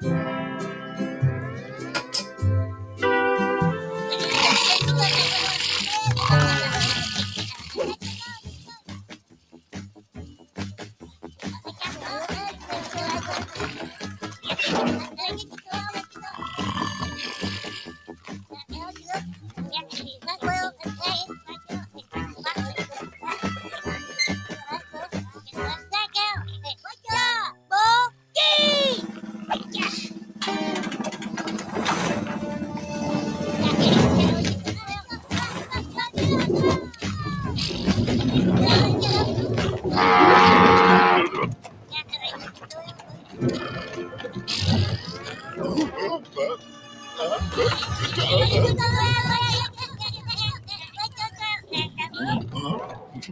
Yeah.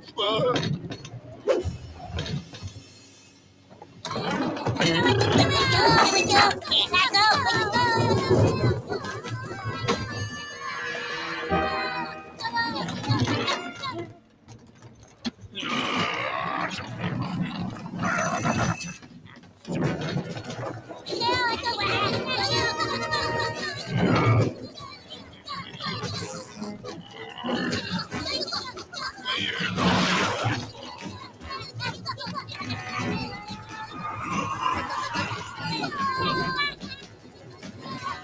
Fuck.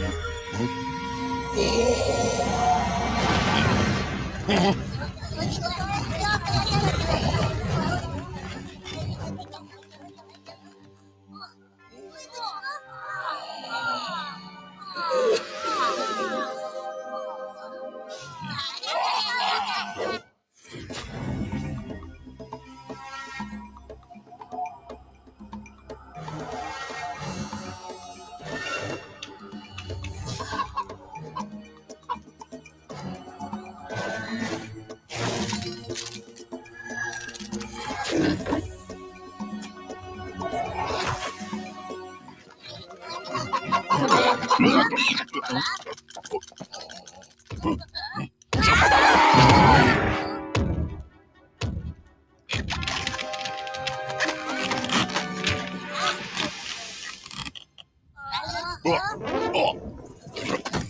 Oh! 어, 어. 어.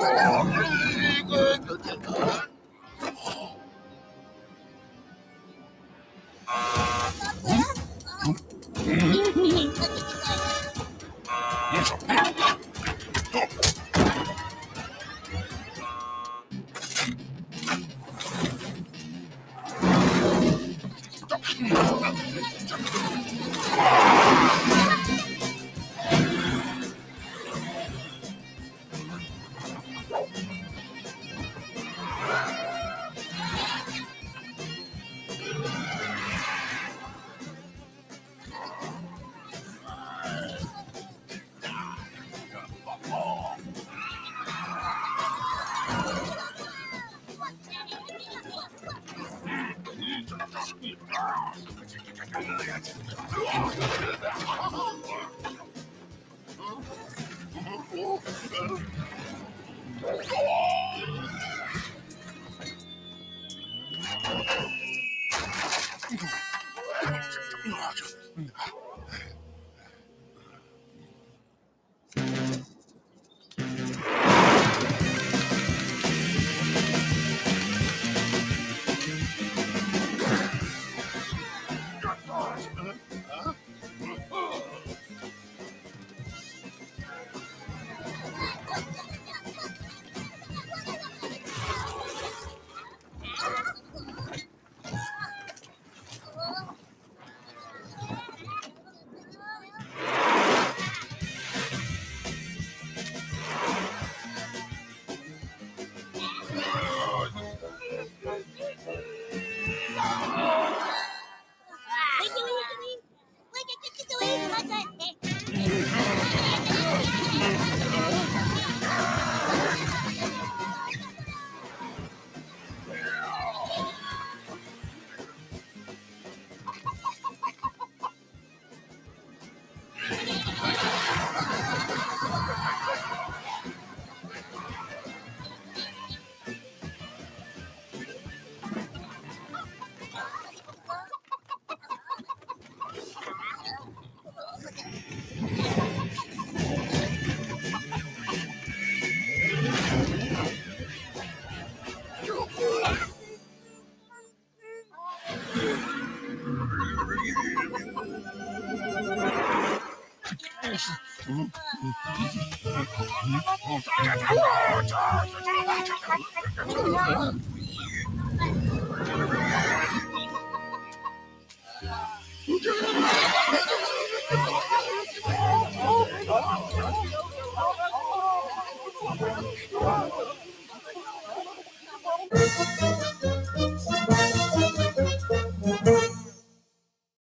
Jump, jump, jump. Huh? Yeah.